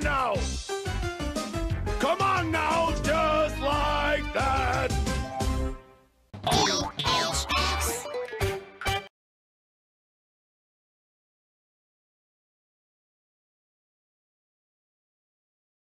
now.